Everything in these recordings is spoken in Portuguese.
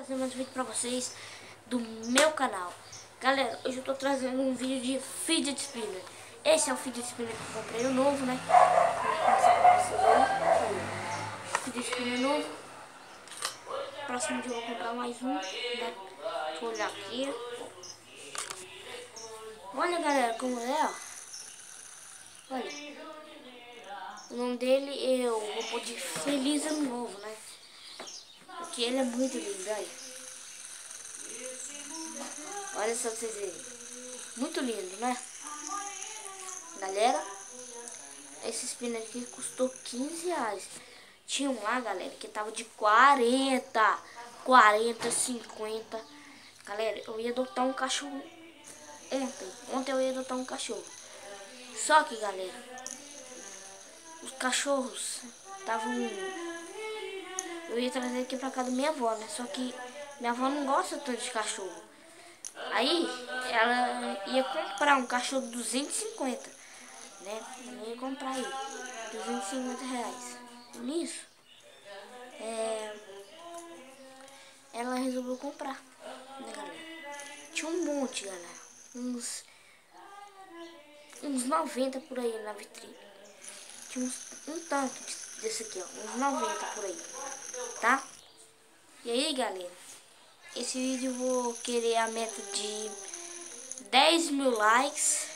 trazer mais um vídeo pra vocês do meu canal Galera, hoje eu tô trazendo um vídeo de fidget spinner Esse é o fidget spinner que eu comprei, o novo, né? Fidget spinner novo Próximo dia eu vou comprar mais um, né? Eu olhar aqui Olha galera como é, ó Olha O nome dele eu vou pôr de Feliz Ano Novo, né? Porque ele é muito lindo, olha. Olha só vocês verem. Muito lindo, né? Galera, esse spinner aqui custou 15 reais. Tinha um lá, galera, que tava de 40, 40, 50. Galera, eu ia adotar um cachorro ontem. Ontem eu ia adotar um cachorro. Só que, galera, os cachorros estavam eu ia trazer aqui pra casa da minha avó, né? Só que minha avó não gosta tanto de cachorro. Aí ela ia comprar um cachorro de 250, né? Ela ia comprar aí, 250 reais. Nisso, é, ela resolveu comprar, né, galera? Tinha um monte, galera. Uns, uns 90 por aí na vitrine. Tinha uns, um tanto desse aqui, ó. Uns 90 por aí tá? E aí, galera, esse vídeo eu vou querer a meta de 10 mil likes,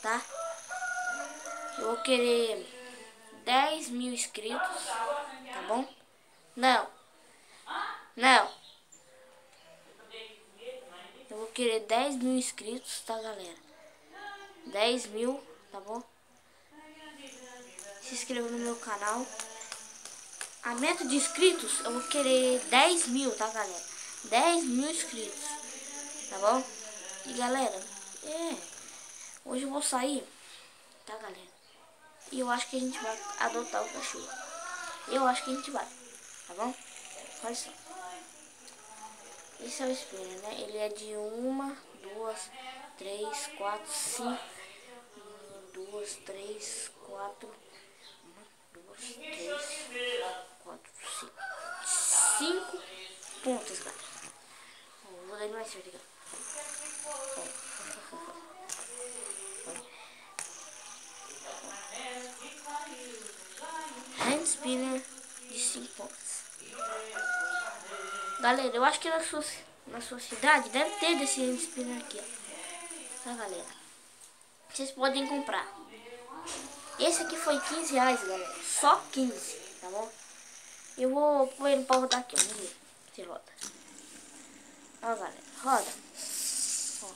tá? Eu vou querer 10 mil inscritos, tá bom? Não, não. Eu vou querer 10 mil inscritos, tá, galera? 10 mil, tá bom? Se inscreva no meu canal. A meta de inscritos, eu vou querer 10 mil, tá, galera? 10 mil inscritos, tá bom? E, galera, é... Hoje eu vou sair, tá, galera? E eu acho que a gente vai adotar o cachorro. Eu acho que a gente vai, tá bom? Olha só. Esse é o espelho, né? Ele é de uma, duas, três, quatro, cinco, duas, três, quatro, duas, três, quatro, cinco. Cinco pontos, galera. vou dar mais certo aqui. Hand spinner de 5 pontos. Galera, eu acho que na sua, na sua cidade deve ter desse hand spinner aqui, ó. Tá, galera? Vocês podem comprar. Esse aqui foi 15 reais, galera. Só 15, tá bom? Eu vou pôr ele pra rodar aqui, vamos ver se roda. Ó, galera, roda. Ó.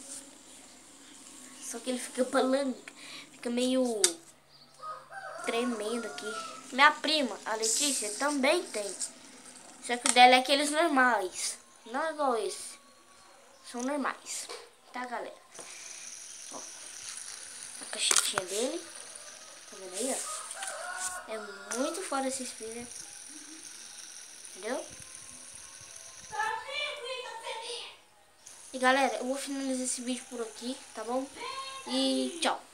Só que ele fica palanca, fica meio tremendo aqui. Minha prima, a Letícia, também tem. Só que o dela é aqueles normais. Não é igual esse. São normais. Tá, galera? Ó. A caixetinha dele. Tá vendo aí, ó? É muito fora esse spinner. Entendeu? E galera, eu vou finalizar esse vídeo por aqui, tá bom? E tchau.